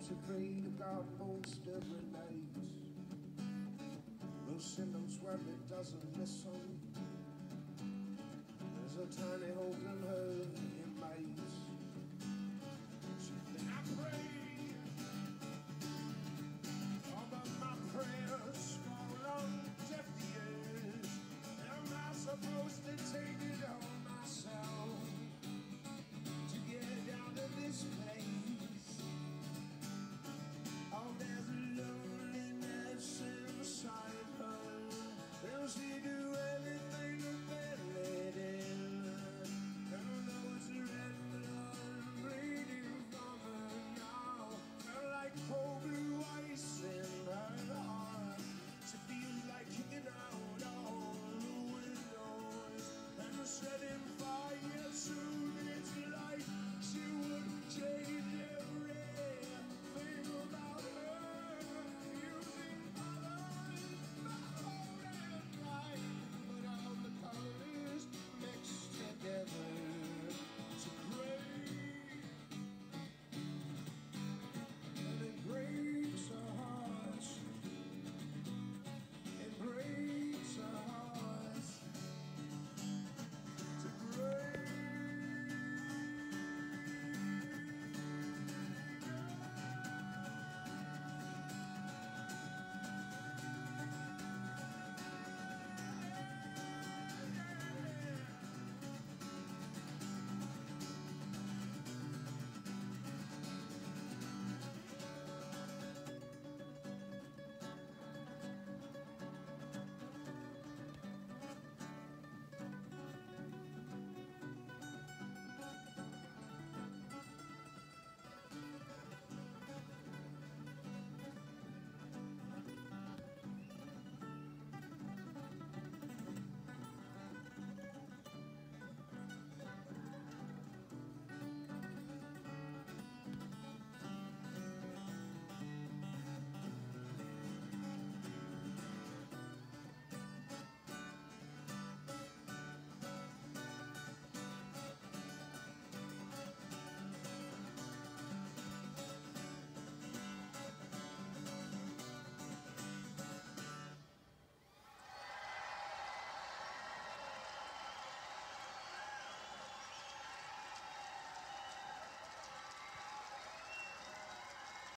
Psalms to pray about most every night. Those symbols where it doesn't listen. There's a tiny hole.